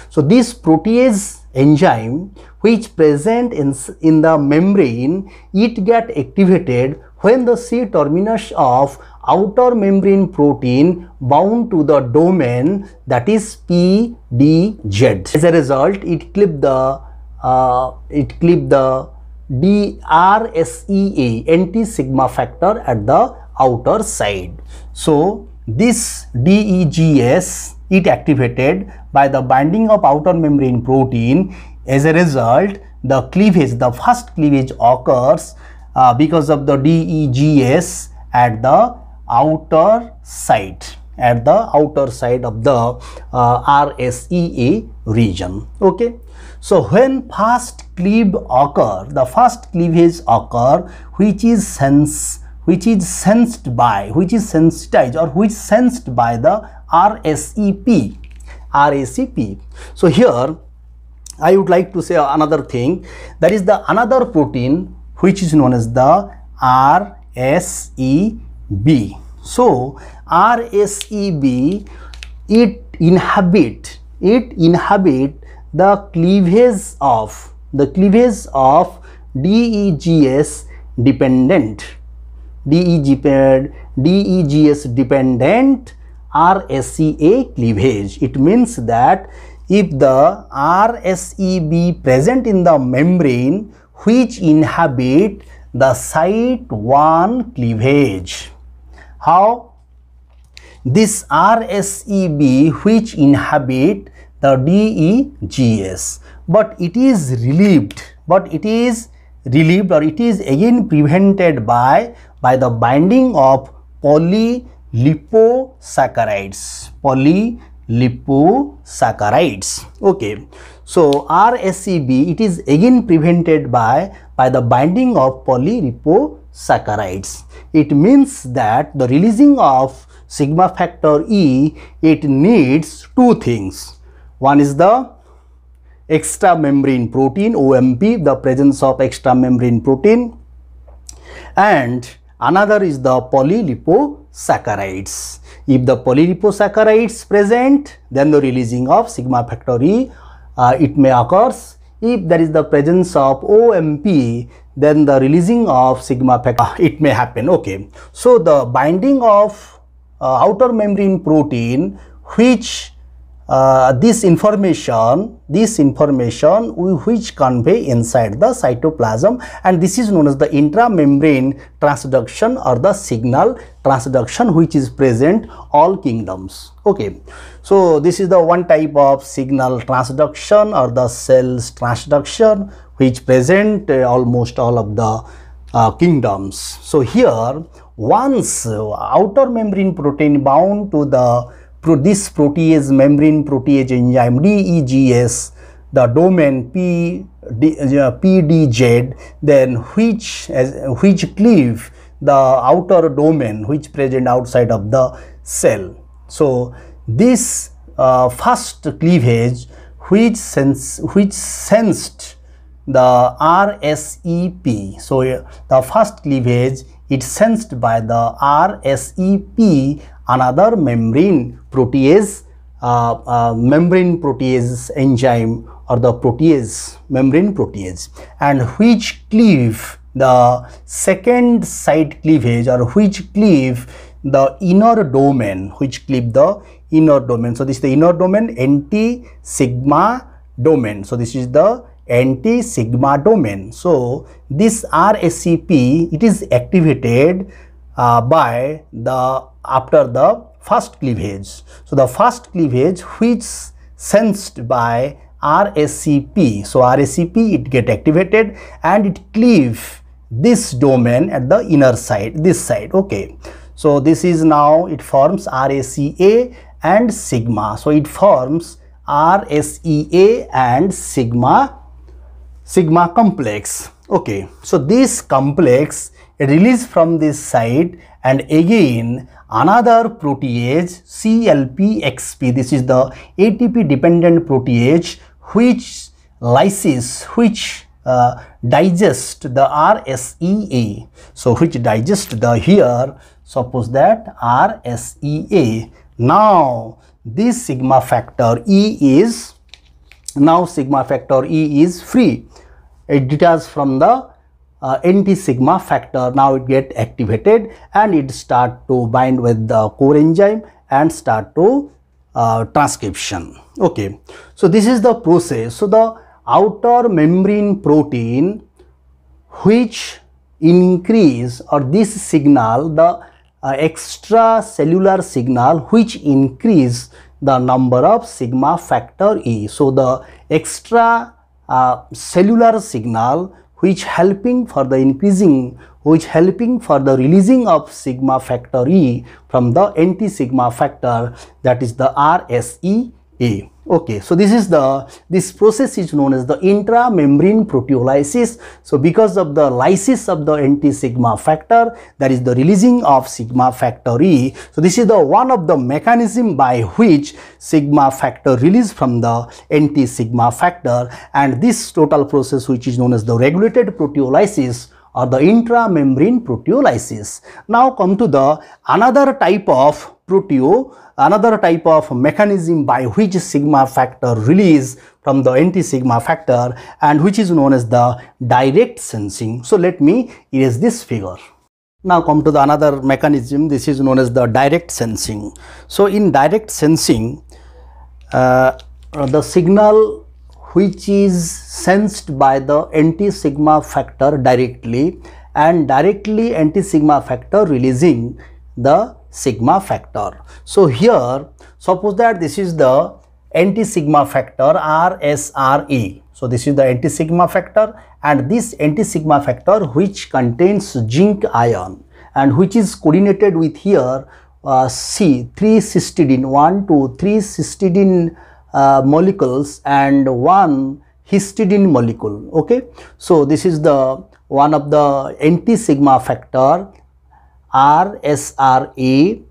So this protease enzyme which present in, in the membrane, it get activated when the C terminus of outer membrane protein bound to the domain that is PDZ. As a result, it clip the uh, it clip the DRSEA anti-sigma factor at the outer side. So this DEGS it activated by the binding of outer membrane protein. As a result, the cleavage, the first cleavage occurs uh, because of the DEGS at the outer side at the outer side of the uh, RSEA region. Okay. So when first cleave occur the first cleavage occur which is sense which is sensed by which is sensitized or which sensed by the RSEP RACP. So here I would like to say another thing. That is the another protein which is known as the RSEB. So RSEB it inhabit it inhabit the cleavage of the cleavage of DEGS dependent DEG, DEGS dependent RSEA cleavage. It means that if the RSEB present in the membrane which inhabit the site 1 cleavage. How? This RSEB which inhabit the DEGS but it is relieved. But it is relieved or it is again prevented by by the binding of poly liposaccharides polyliposaccharides. Okay so RSEB it is again prevented by by the binding of polyliposaccharides it means that the releasing of sigma factor E it needs two things. One is the extra membrane protein OMP the presence of extra membrane protein. And another is the polyliposaccharides. If the polyliposaccharides present, then the releasing of sigma factor E, uh, it may occurs. If there is the presence of OMP, then the releasing of sigma factor, uh, it may happen. Okay. So, the binding of uh, outer membrane protein which uh, this information this information which convey inside the cytoplasm and this is known as the intramembrane transduction or the signal transduction which is present all kingdoms. Okay. So this is the one type of signal transduction or the cells transduction which present uh, almost all of the uh, kingdoms. So here once outer membrane protein bound to the this protease membrane protease enzyme DEGS the domain P, D, uh, PDZ then which as which cleave the outer domain which present outside of the cell. So this uh, first cleavage which sense which sensed the RSEP. So the first cleavage it sensed by the RSEP another membrane protease uh, uh, membrane protease enzyme or the protease membrane protease. And which cleave the second side cleavage or which cleave the inner domain which cleave the inner domain. So this is the inner domain anti sigma domain. So this is the anti sigma domain. So this RSEP it is activated uh, by the after the first cleavage. So the first cleavage which sensed by RSEP so RSEP it get activated and it cleave this domain at the inner side this side okay. So this is now it forms RACA and sigma. So it forms RSEA and sigma sigma complex okay. So this complex release from this side and again another protease CLPXP this is the ATP dependent protease which lyses which uh, digest the RSEA. So which digest the here suppose that RSEA. Now this sigma factor E is now sigma factor E is free. It detaches from the uh, anti sigma factor. Now it get activated and it start to bind with the core enzyme and start to uh, transcription. Okay. So this is the process. So the outer membrane protein which increase or this signal the uh, extracellular signal which increase the number of sigma factor E. So, the extra uh, cellular signal which helping for the increasing which helping for the releasing of sigma factor E from the anti sigma factor that is the RSEA. Okay, so this is the, this process is known as the intramembrane proteolysis. So because of the lysis of the anti-sigma factor, that is the releasing of sigma factor E. So this is the one of the mechanism by which sigma factor release from the anti-sigma factor and this total process which is known as the regulated proteolysis or the intramembrane proteolysis. Now come to the another type of another type of mechanism by which sigma factor release from the anti-sigma factor and which is known as the direct sensing. So let me erase this figure. Now come to the another mechanism this is known as the direct sensing. So in direct sensing uh, the signal which is sensed by the anti-sigma factor directly and directly anti-sigma factor releasing the sigma factor. So here suppose that this is the anti-sigma factor RSRE. So this is the anti-sigma factor and this anti-sigma factor which contains zinc ion and which is coordinated with here uh, C 3 cystidine 1 to 3 cystidine uh, molecules and one histidine molecule okay so this is the one of the anti sigma factor RSRA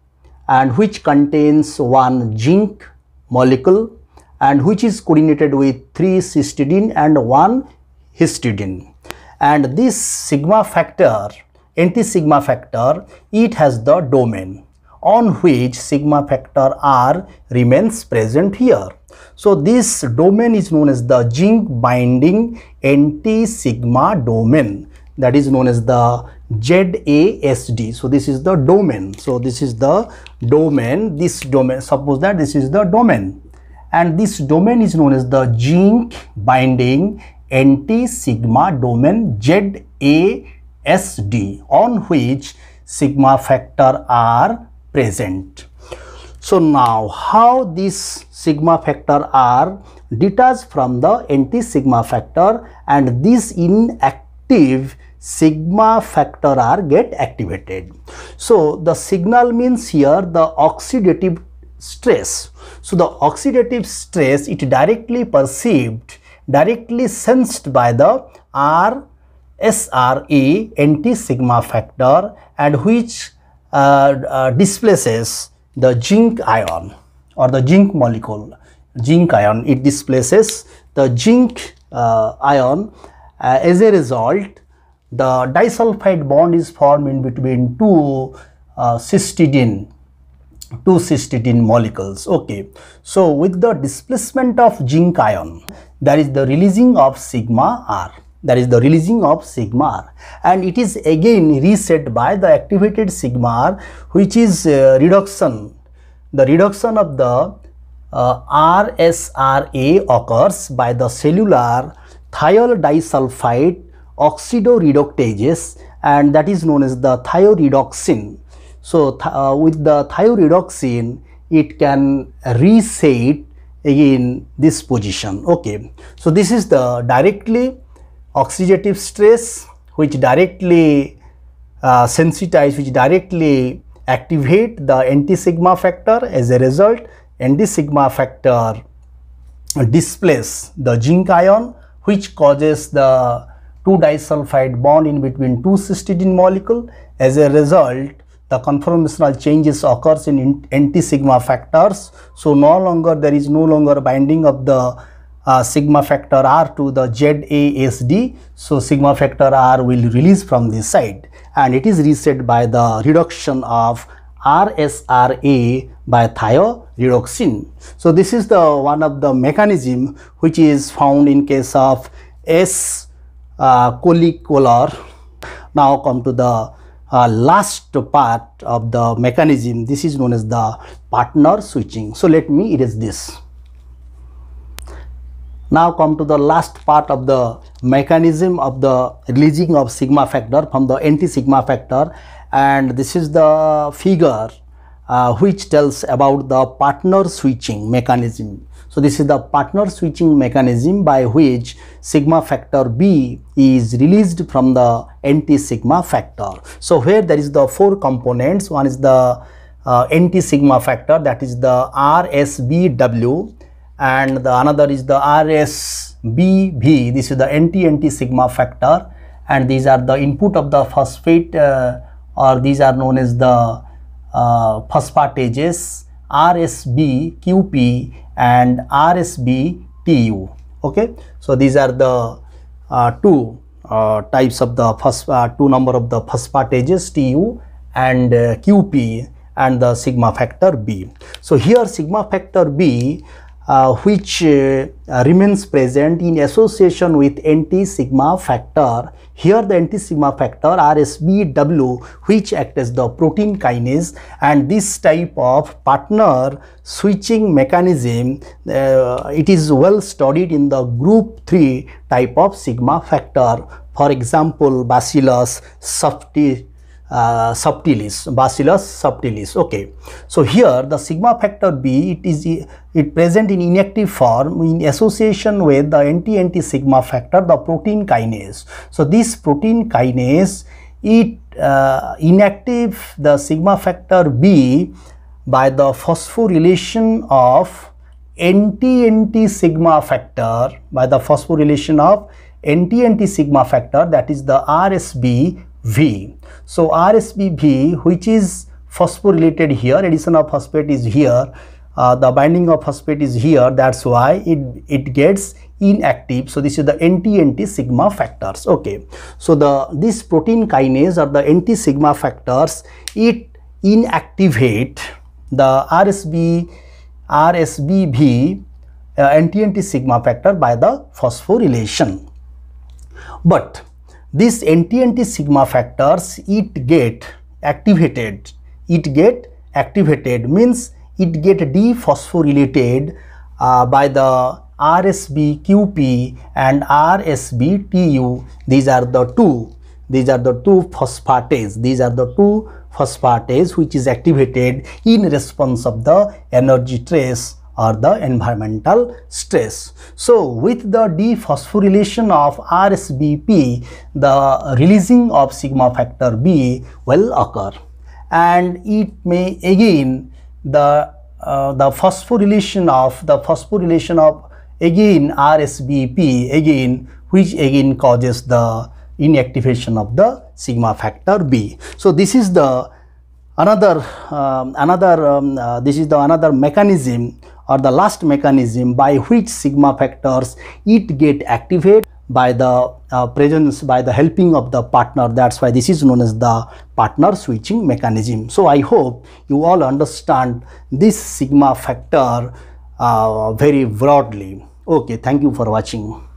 and which contains one zinc molecule and which is coordinated with 3 cystidine and 1 histidine. And this sigma factor, anti-sigma factor, it has the domain on which sigma factor R remains present here. So this domain is known as the zinc binding anti-sigma domain that is known as the ZASD. So this is the domain. So this is the domain. This domain, suppose that this is the domain. And this domain is known as the zinc binding anti-sigma domain ZASD on which sigma factor R present. So now how this sigma factor R detached from the anti-sigma factor and this inactive sigma factor R get activated. So the signal means here the oxidative stress. So the oxidative stress it directly perceived, directly sensed by the R SRA anti-sigma factor and which uh, uh, displaces the zinc ion or the zinc molecule zinc ion it displaces the zinc uh, ion uh, as a result the disulfide bond is formed in between two uh, two cysteine molecules. Okay. So with the displacement of zinc ion there is the releasing of sigma r that is the releasing of sigma r and it is again reset by the activated sigma r which is uh, reduction. The reduction of the uh, RSRA occurs by the cellular thiol disulfide oxidoreductases and that is known as the thioredoxin. So, th uh, with the thioredoxin it can reset again this position okay. So, this is the directly oxidative stress which directly uh, sensitize which directly activate the anti-sigma factor as a result anti-sigma factor displace the zinc ion which causes the 2 disulfide bond in between two cysteine molecule as a result the conformational changes occurs in anti-sigma factors so no longer there is no longer binding of the uh, sigma factor R to the ZASD. So, sigma factor R will release from this side and it is reset by the reduction of RSRA by thioredoxin. So, this is the one of the mechanism which is found in case of S uh, coelicolor. Now come to the uh, last part of the mechanism. This is known as the partner switching. So, let me erase this. Now come to the last part of the mechanism of the releasing of sigma factor from the anti-sigma factor and this is the figure uh, which tells about the partner switching mechanism. So this is the partner switching mechanism by which sigma factor B is released from the anti-sigma factor. So where there is the four components, one is the uh, anti-sigma factor that is the RSBW and the another is the RSBV this is the anti-anti sigma factor and these are the input of the phosphate uh, or these are known as the uh, phosphatases RSBQP and RSBTU okay? So these are the uh, two uh, types of the first uh, two number of the phosphatases TU and uh, QP and the sigma factor B. So here sigma factor B which uh, remains present in association with anti-sigma factor. Here the anti-sigma factor RSBW which acts as the protein kinase and this type of partner switching mechanism uh, it is well studied in the group 3 type of sigma factor. For example, Bacillus subtilis uh, subtilis, Bacillus subtilis. Okay. So here the sigma factor B it is it present in inactive form in association with the anti-anti sigma factor the protein kinase. So this protein kinase it uh, inactive the sigma factor B by the phosphorylation of anti-anti sigma factor by the phosphorylation of anti-anti sigma factor that is the RSB V. So RSBV which is phosphorylated here, addition of phosphate is here, uh, the binding of phosphate is here, that's why it, it gets inactive. So this is the anti-anti sigma factors. Okay. So the this protein kinase or the anti sigma factors, it inactivate the RSB, RSBV uh, anti-anti sigma factor by the phosphorylation. But this anti-anti sigma factors it get activated. It get activated means it get dephosphorylated uh, by the RSBQP and RSBTU these are the two. These are the two phosphatase. These are the two phosphatase which is activated in response of the energy trace or the environmental stress. So, with the dephosphorylation of RSBP, the releasing of sigma factor B will occur and it may again the uh, the phosphorylation of the phosphorylation of again RSBP again which again causes the inactivation of the sigma factor B. So this is the another um, another um, uh, this is the another mechanism or the last mechanism by which sigma factors it get activated by the uh, presence by the helping of the partner. That's why this is known as the partner switching mechanism. So i hope you all understand this sigma factor uh, very broadly. Okay thank you for watching